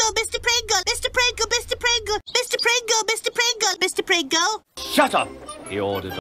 Pringle, Mr. Pringle, Mr. Pringle, Mr. Pringle, Mr. Pringle, Mr. Pringle, Mr. Pringle. Shut up, he ordered